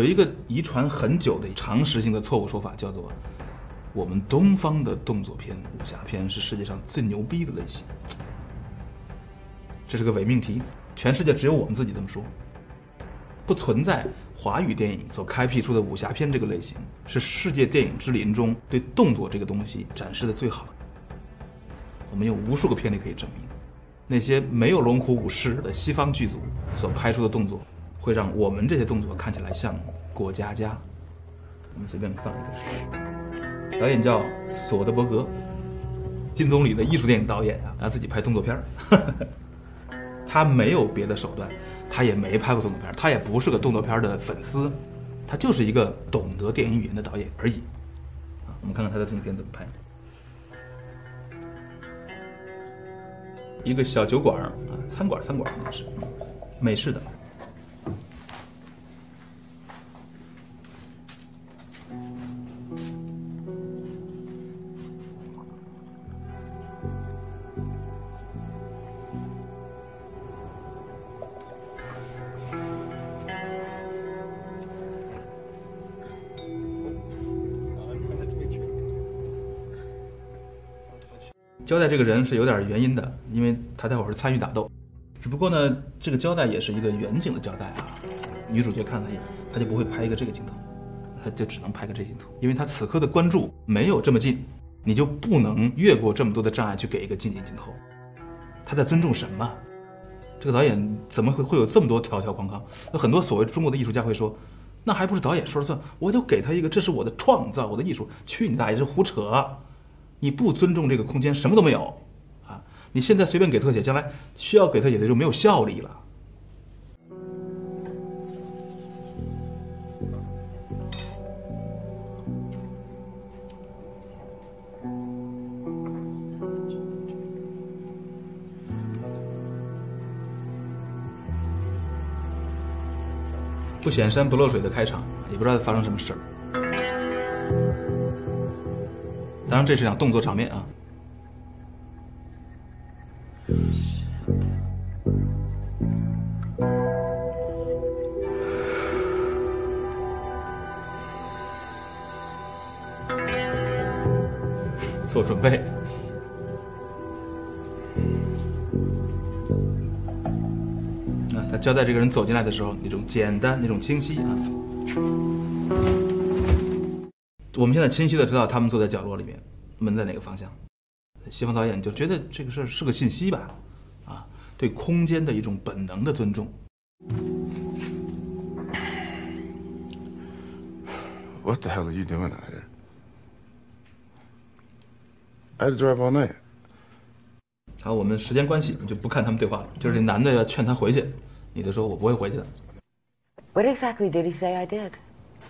有一个遗传很久的常识性的错误说法，叫做我们东方的动作片、武侠片是世界上最牛逼的类型。这是个伪命题，全世界只有我们自己这么说。不存在华语电影所开辟出的武侠片这个类型，是世界电影之林中对动作这个东西展示的最好。我们有无数个片例可以证明，那些没有龙虎武师的西方剧组所拍出的动作。会让我们这些动作看起来像过家家。我们随便放一个，导演叫索德伯格，金棕榈的艺术电影导演啊，他自己拍动作片儿 他没有别的手段，他也没拍过动作片他也不是个动作片的粉丝，他就是一个懂得电影语言的导演而已。啊，我们看看他的动作片怎么拍。一个小酒馆啊，餐馆，餐馆应该是美式的。交代这个人是有点原因的，因为他待会儿是参与打斗，只不过呢，这个交代也是一个远景的交代啊。女主角看了一眼，他就不会拍一个这个镜头，他就只能拍个这镜头，因为他此刻的关注没有这么近，你就不能越过这么多的障碍去给一个近景镜头。他在尊重什么？这个导演怎么会会有这么多条条框框？那很多所谓中国的艺术家会说，那还不是导演说了算？我就给他一个，这是我的创造，我的艺术。去你大爷，这胡扯！你不尊重这个空间，什么都没有，啊！你现在随便给特写，将来需要给特写的就没有效力了。不显山不漏水的开场，也不知道发生什么事儿。当然，这是场动作场面啊！做准备。那，他交代这个人走进来的时候，那种简单，那种清晰啊。我们现在清晰的知道他们坐在角落里面，门在哪个方向。西方导演就觉得这个事儿是个信息吧，啊，对空间的一种本能的尊重。What the hell are you doing out here? I had to drive all night. 好，我们时间关系就不看他们对话了。就是那男的要劝他回去，女的说：“我不会回去的。” What exactly did he say I did?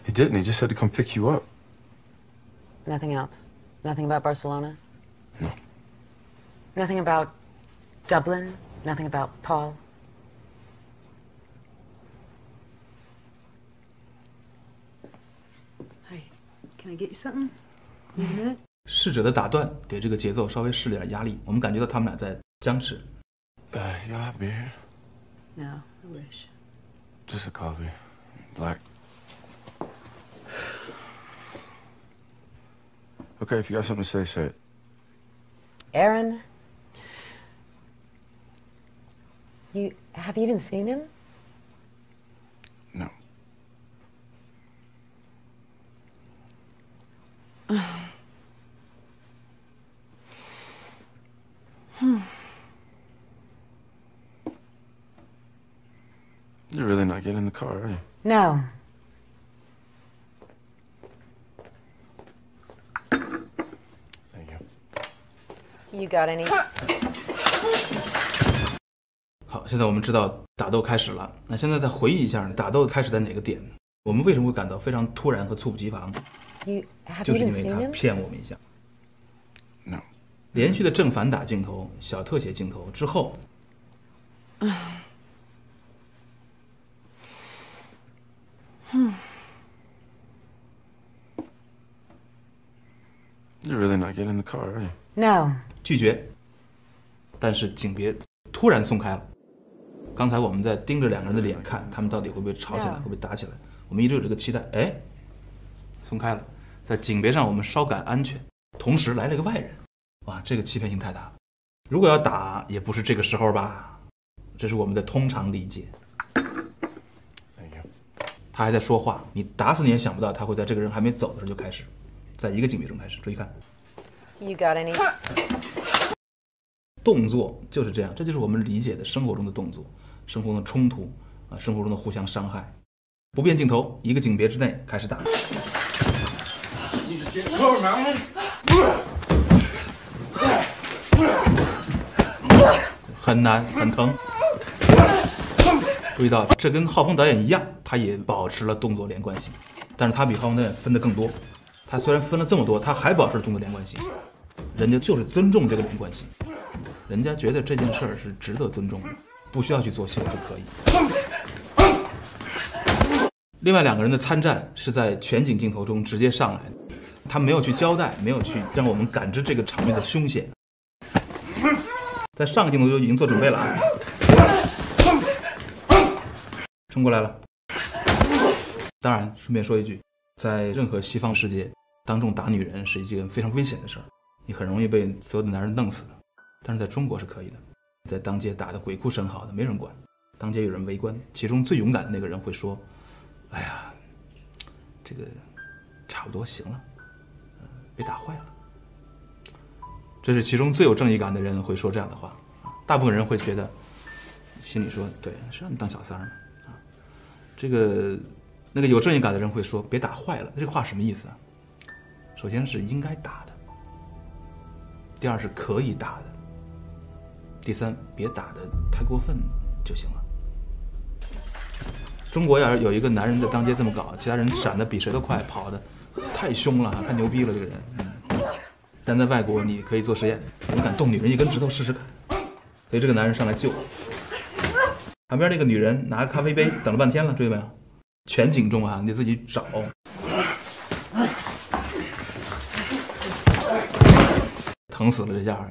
He didn't. He just said to come pick you up. Nothing else? Nothing about Barcelona? No. Nothing about Dublin? Nothing about Paul? Hi, can I get you something? Mm-hmm. 逝者的打断给这个节奏稍微施了点压力，我们感觉到他们俩在僵持。Uh, you have beer? No, I wish. Just a coffee, black. Okay, if you got something to say, say it. Aaron, you have you even seen him? No. hmm. You're really not getting in the car, are you? No. You got any? 好，现在我们知道打斗开始了。那现在再回忆一下，打斗开始在哪个点？我们为什么会感到非常突然和猝不及防？就是因为他骗我们一下。No。连续的正反打镜头、小特写镜头之后。You're really not getting in the car, are you? No. 拒绝，但是景别突然松开了。刚才我们在盯着两个人的脸看，他们到底会不会吵起来，会不会打起来？我们一直有这个期待。哎，松开了，在景别上我们稍感安全，同时来了一个外人，哇，这个欺骗性太大了。如果要打，也不是这个时候吧？这是我们的通常理解。Thank you. 他还在说话，你打死你也想不到他会在这个人还没走的时候就开始，在一个景别中开始。注意看，You got any? 动作就是这样，这就是我们理解的生活中的动作，生活中的冲突啊，生活中的互相伤害。不变镜头，一个景别之内开始打。很难，很疼。注意到，这跟浩峰导演一样，他也保持了动作连贯性，但是他比浩峰导演分的更多。他虽然分了这么多，他还保持了动作连贯性，人家就是尊重这个连贯性。人家觉得这件事儿是值得尊重的，不需要去作秀就可以。另外两个人的参战是在全景镜头中直接上来的，他没有去交代，没有去让我们感知这个场面的凶险。在上个镜头就已经做准备了，冲过来了。当然，顺便说一句，在任何西方世界，当众打女人是一件非常危险的事儿，你很容易被所有的男人弄死的。但是在中国是可以的，在当街打得鬼哭神嚎的，没人管。当街有人围观，其中最勇敢的那个人会说：“哎呀，这个差不多行了，呃别打坏了。”这是其中最有正义感的人会说这样的话。大部分人会觉得，心里说：“对，是让你当小三儿呢。”啊，这个那个有正义感的人会说：“别打坏了。”这个话什么意思啊？首先是应该打的，第二是可以打的。第三，别打的太过分就行了。中国要是有一个男人在当街这么搞，其他人闪的比谁都快，跑的太凶了，太牛逼了，这个人。但在外国，你可以做实验，你敢动女人一根指头试试看。所以这个男人上来救。旁边那个女人拿着咖啡杯等了半天了，注意没有？全景中啊，你自己找。疼死了这家伙！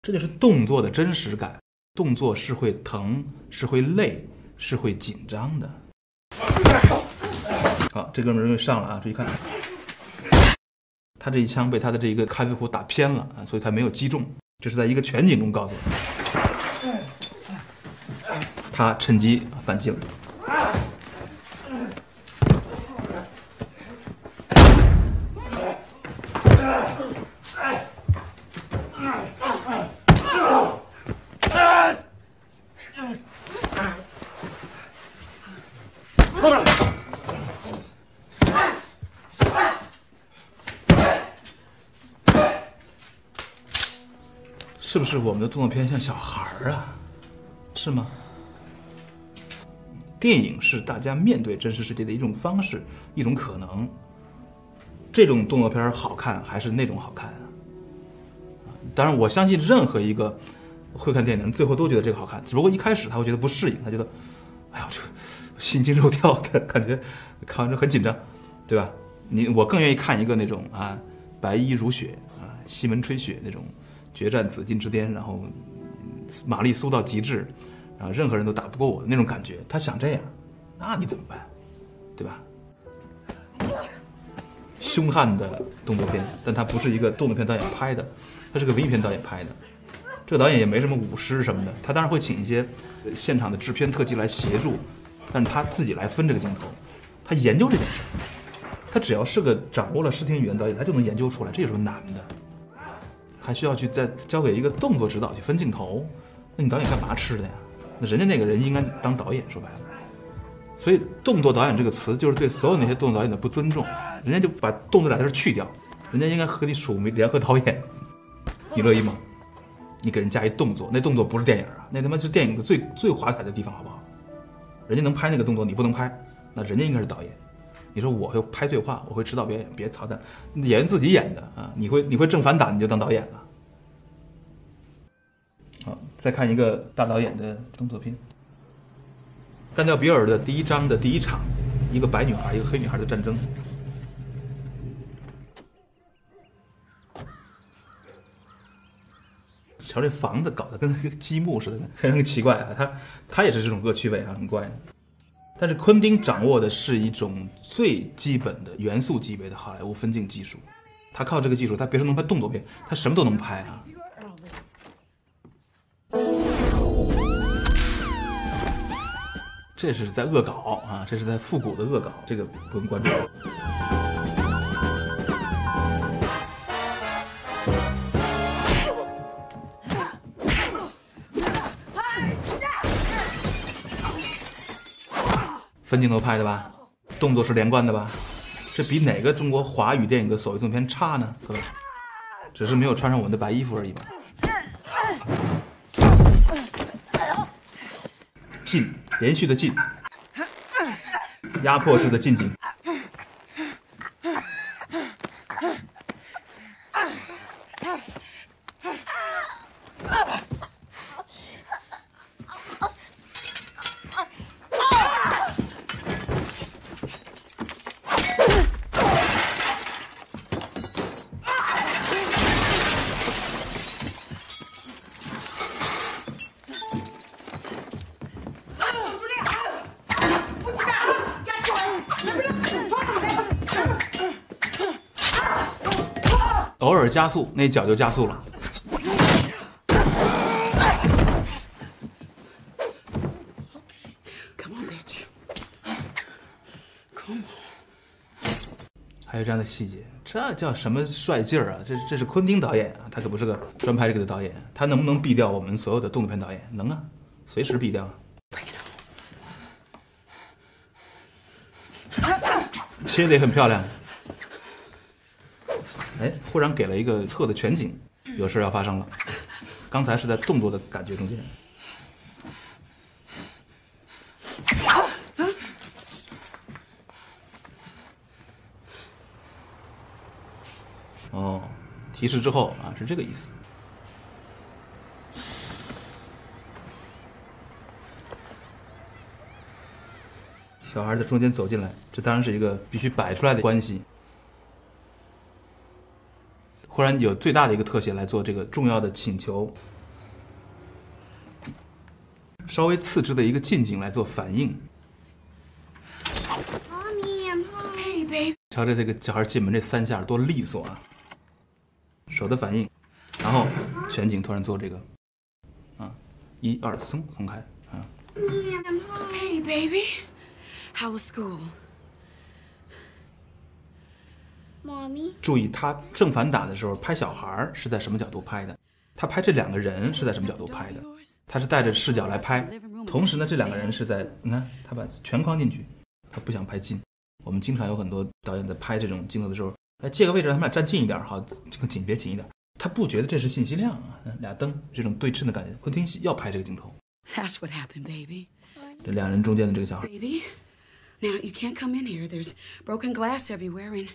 这就是动作的真实感。动作是会疼，是会累，是会紧张的。好，这哥们儿终于上了啊！注意看，他这一枪被他的这一个咖啡壶打偏了啊，所以才没有击中。这是在一个全景中告诉我，他趁机反击了。是不是我们的动作片像小孩儿啊？是吗？电影是大家面对真实世界的一种方式，一种可能。这种动作片好看还是那种好看啊？当然，我相信任何一个会看电影的人，最后都觉得这个好看。只不过一开始他会觉得不适应，他觉得，哎呀，这个心惊肉跳的感觉，看完之后很紧张，对吧？你我更愿意看一个那种啊，白衣如雪啊，西门吹雪那种决战紫禁之巅，然后马力苏到极致，然后任何人都打不过我的那种感觉。他想这样，那你怎么办？对吧？凶悍的动作片，但它不是一个动作片导演拍的，它是个文艺片导演拍的。这个导演也没什么舞狮什么的，他当然会请一些现场的制片特技来协助，但他自己来分这个镜头，他研究这件事儿。他只要是个掌握了视听语言导演，他就能研究出来，这有什么难的？还需要去再交给一个动作指导去分镜头，那你导演干嘛吃的呀？那人家那个人应该当导演，说白了。所以“动作导演”这个词就是对所有那些动作导演的不尊重，人家就把“动作”俩字去掉，人家应该和你署名联合导演，你乐意吗？你给人加一动作，那动作不是电影啊，那他妈是电影的最最华彩的地方，好不好？人家能拍那个动作，你不能拍，那人家应该是导演。你说我会拍对话，我会指导表演，别操蛋，演员自己演的啊！你会你会正反打，你就当导演了。再看一个大导演的动作片，《干掉比尔》的第一章的第一场，一个白女孩，一个黑女孩的战争。瞧这房子搞得跟个积木似的，非常奇怪啊。他他也是这种恶趣味啊，很怪。但是昆汀掌握的是一种最基本的元素级别的好莱坞分镜技术，他靠这个技术，他别说能拍动作片，他什么都能拍啊。这是在恶搞啊，这是在复古的恶搞，这个不用关注。分镜头拍的吧，动作是连贯的吧？这比哪个中国华语电影的所谓动片差呢？各位，只是没有穿上我们的白衣服而已吧。进，连续的进，压迫式的进景。加速，那脚就加速了。还有这样的细节，这叫什么帅劲儿啊！这这是昆汀导演啊，他可不是个专拍这个的导演，他能不能毙掉我们所有的动作片导演？能啊，随时毙掉啊。切的也很漂亮。哎，忽然给了一个侧的全景，有事要发生了。刚才是在动作的感觉中间。哦，提示之后啊，是这个意思。小孩在中间走进来，这当然是一个必须摆出来的关系。忽然有最大的一个特写来做这个重要的请求，稍微次之的一个近景来做反应。瞧着这个小孩进门这三下多利索啊！手的反应，然后全景突然做这个，啊，一二松松开啊，baby. How was school? 注意他正反打的时候拍小孩儿是在什么角度拍的，他拍这两个人是在什么角度拍的，他是带着视角来拍，同时呢这两个人是在你看他把全框进去，他不想拍近。我们经常有很多导演在拍这种镜头的时候，哎借个位置让他们俩站近一点，好这个景别紧一点。他不觉得这是信息量啊，俩灯这种对称的感觉。昆汀要拍这个镜头，That's what happened, baby. 这 两人中间的这个小孩，Baby, now you can't come in here. There's broken glass everywhere, and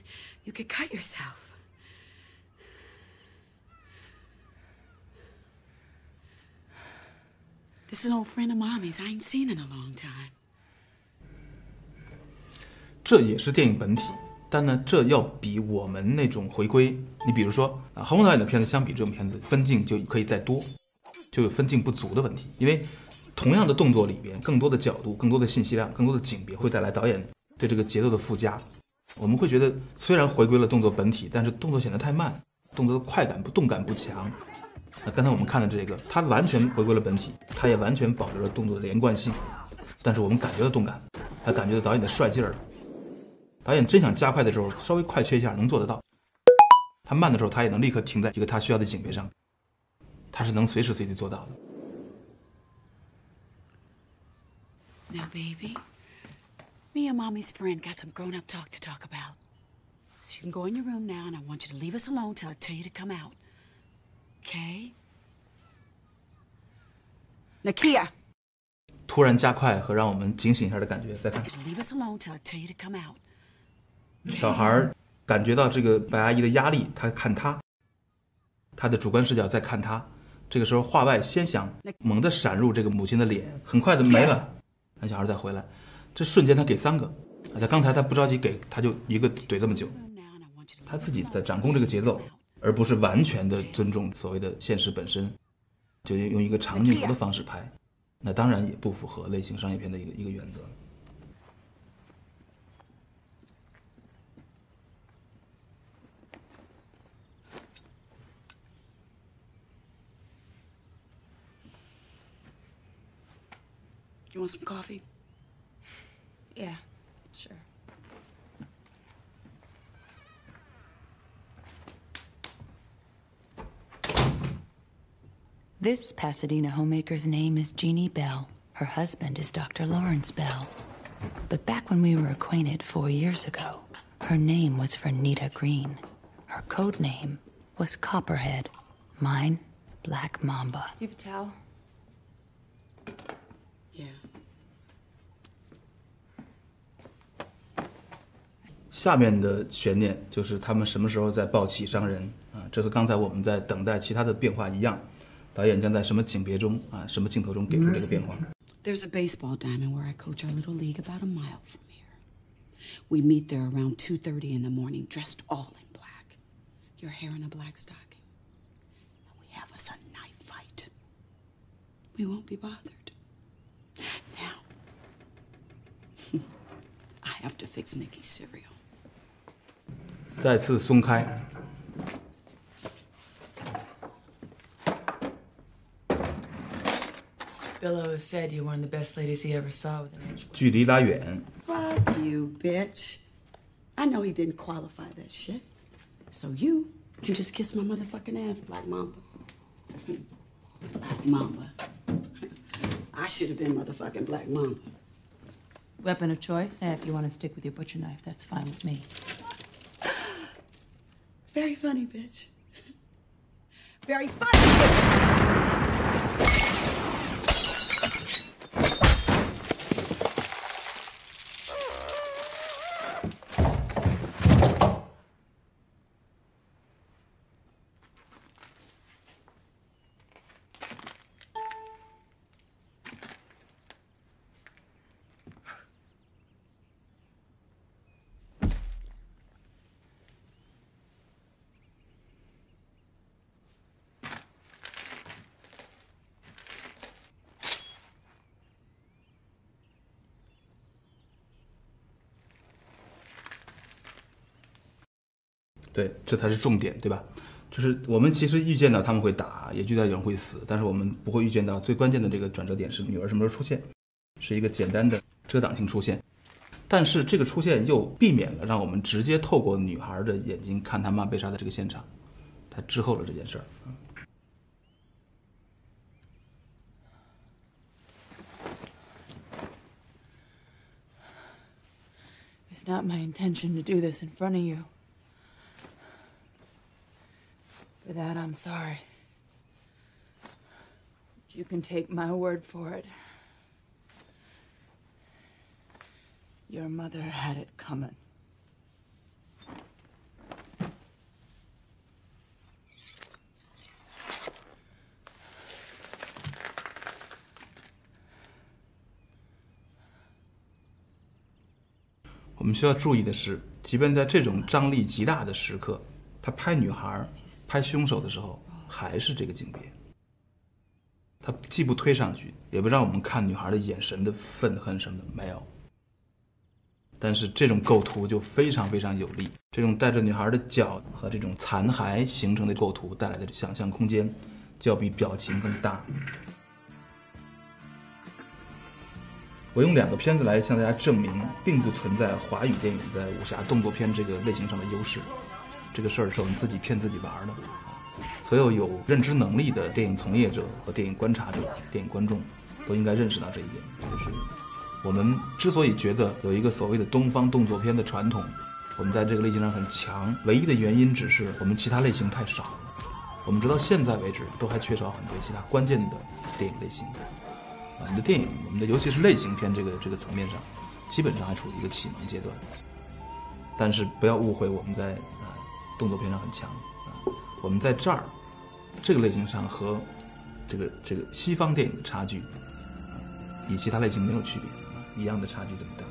you could cut yourself. This is an old friend of mommy's I ain't seen in a long time. 这也是电影本体，但呢，这要比我们那种回归，你比如说啊，侯蒙导演的片子相比这种片子，分镜就可以再多，就有分镜不足的问题。因为同样的动作里边，更多的角度、更多的信息量、更多的景别，会带来导演对这个节奏的附加。我们会觉得，虽然回归了动作本体，但是动作显得太慢，动作的快感不动感不强。那，刚才我们看的这个，它完全回归了本体，它也完全保留了动作的连贯性，但是我们感觉到动感，还感觉到导演的帅劲儿了。导演真想加快的时候，稍微快切一下能做得到；他慢的时候，他也能立刻停在一个他需要的景别上，他是能随时随地做到的。Now, baby, me and mommy's friend got some grown up talk to talk about. So you can go in your room now, and I want you to leave us alone till I tell you to come out. Okay? Nakia! 突然加快和让我们警醒一下的感觉，再看 Leave us alone till I tell you to come out. 小孩感觉到这个白阿姨的压力，他看他，他的主观视角在看他。这个时候画外先想猛地闪入这个母亲的脸，很快的没了，那小孩再回来。这瞬间他给三个，而且刚才他不着急给，他就一个怼这么久。他自己在掌控这个节奏，而不是完全的尊重所谓的现实本身。就用一个长镜头的方式拍，那当然也不符合类型商业片的一个一个原则。You want some coffee? Yeah, sure. This Pasadena homemaker's name is Jeannie Bell. Her husband is Dr. Lawrence Bell. But back when we were acquainted four years ago, her name was Vernita Green. Her code name was Copperhead. Mine, Black Mamba. Do you have a towel? 下面的悬念就是他们什么时候再抱起伤人啊？这和刚才我们在等待其他的变化一样，导演将在什么景别中啊，什么镜头中给出这个变化？ There's a baseball diamond where I coach our little league about a mile from here. We meet there around 2:30 in the morning, dressed all in black. Your hair in a black stocking. And we have us a knife fight. We won't be bothered. Now, I have to fix Nikki's cereal. 再次松开， Bill always said you were one of the best ladies he ever saw with an inch. 距离拉远， Fuck you, bitch. I know he didn't qualify that shit. So you can just kiss my motherfucking ass, Black Mamba. Black Mamba. I should have been motherfucking Black Mamba. Weapon of choice? Eh, if you want to stick with your butcher knife, that's fine with me. Very funny, bitch. Very funny, bitch. "对，这才是重点，对吧？就是我们其实预见到他们会打，也预见到有人会死，但是我们不会预见到最关键的这个转折点是女儿什么时候出现，是一个简单的遮挡性出现。但是这个出现又避免了让我们直接透过女孩的眼睛看她妈被杀的这个现场，她滞后了这件事儿。It's not my intention to do this in front of you. For that, I'm sorry. But you can take my word for it. Your mother had it coming. “我们需要注意的是，即便在这种张力极大的时刻， 他拍女孩、拍凶手的时候，还是这个景别。他既不推上去，也不让我们看女孩的眼神的愤恨什么的，没有。但是这种构图就非常非常有力，这种带着女孩的脚和这种残骸形成的构图带来的想象空间，就要比表情更大。我用两个片子来向大家证明，并不存在华语电影在武侠动作片这个类型上的优势。这个事儿是我们自己骗自己玩的。所有有认知能力的电影从业者和电影观察者、电影观众，都应该认识到这一点，就是我们之所以觉得有一个所谓的东方动作片的传统，我们在这个类型上很强，唯一的原因只是我们其他类型太少了。我们直到现在为止，都还缺少很多其他关键的电影类型。啊，我们的电影，我们的尤其是类型片这个这个层面上，基本上还处于一个启蒙阶段。但是不要误会，我们在、动作片上很强，我们在这儿这个类型上和这个这个西方电影的差距，与其他类型没有区别，一样的差距这么大。